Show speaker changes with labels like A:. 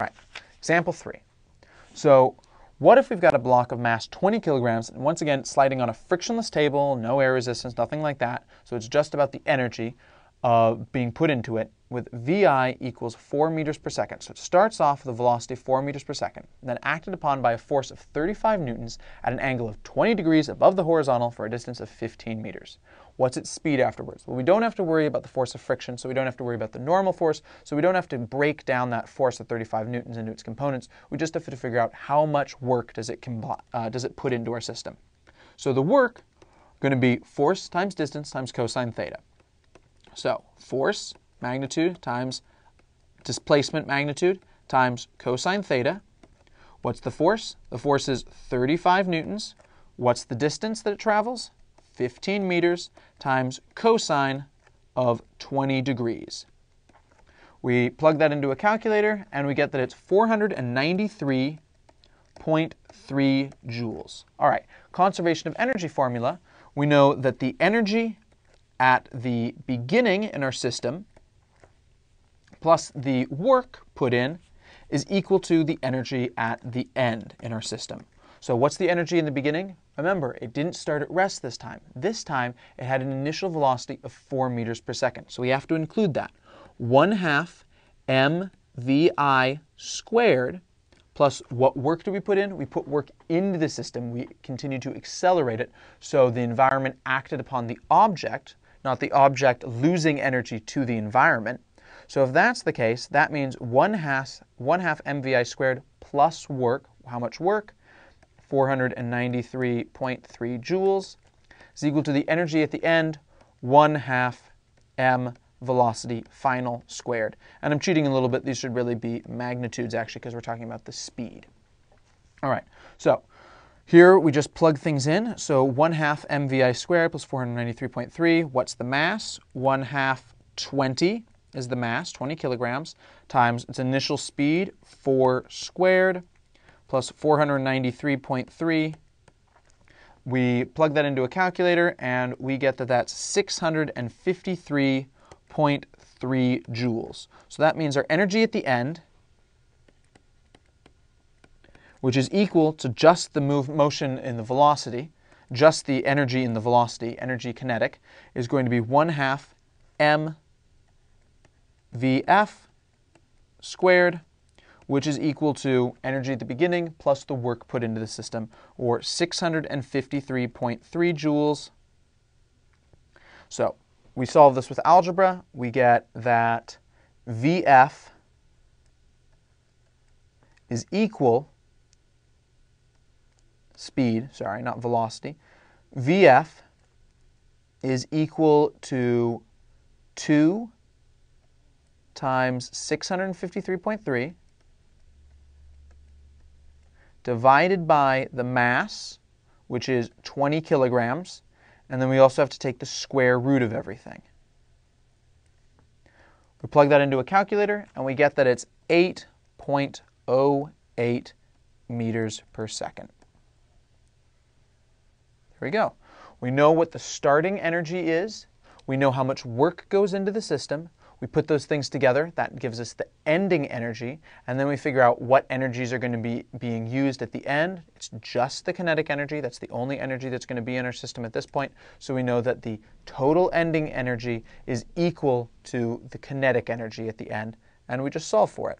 A: All right, example three. So what if we've got a block of mass 20 kilograms, and once again, sliding on a frictionless table, no air resistance, nothing like that. So it's just about the energy uh, being put into it with VI equals 4 meters per second. So it starts off with a velocity of 4 meters per second, then acted upon by a force of 35 newtons at an angle of 20 degrees above the horizontal for a distance of 15 meters. What's its speed afterwards? Well, we don't have to worry about the force of friction, so we don't have to worry about the normal force, so we don't have to break down that force of 35 newtons into its components. We just have to figure out how much work does it, uh, does it put into our system. So the work going to be force times distance times cosine theta. So force magnitude times displacement magnitude times cosine theta. What's the force? The force is 35 newtons. What's the distance that it travels? 15 meters times cosine of 20 degrees. We plug that into a calculator and we get that it's 493.3 joules. All right, conservation of energy formula. We know that the energy at the beginning in our system plus the work put in is equal to the energy at the end in our system. So what's the energy in the beginning? Remember, it didn't start at rest this time. This time, it had an initial velocity of 4 meters per second. So we have to include that. 1 half mvi squared plus what work do we put in? We put work into the system. We continue to accelerate it. So the environment acted upon the object, not the object losing energy to the environment. So if that's the case, that means 1 half, 1 half mvi squared plus work. How much work? 493.3 joules is equal to the energy at the end, 1 half m velocity final squared. And I'm cheating a little bit. These should really be magnitudes actually because we're talking about the speed. All right, so here we just plug things in. So 1 half mvi squared plus 493.3. What's the mass? 1 half 20 is the mass, 20 kilograms, times its initial speed, 4 squared, plus 493.3. We plug that into a calculator and we get that that's 653.3 joules. So that means our energy at the end, which is equal to just the move motion in the velocity, just the energy in the velocity, energy kinetic, is going to be 1 half m VF squared, which is equal to energy at the beginning plus the work put into the system, or 653.3 joules. So we solve this with algebra. We get that VF is equal, speed, sorry, not velocity, VF is equal to 2 times 653.3 divided by the mass, which is 20 kilograms, and then we also have to take the square root of everything. We plug that into a calculator, and we get that it's 8.08 meters per second. There we go. We know what the starting energy is. We know how much work goes into the system. We put those things together, that gives us the ending energy, and then we figure out what energies are going to be being used at the end. It's just the kinetic energy, that's the only energy that's going to be in our system at this point, so we know that the total ending energy is equal to the kinetic energy at the end, and we just solve for it.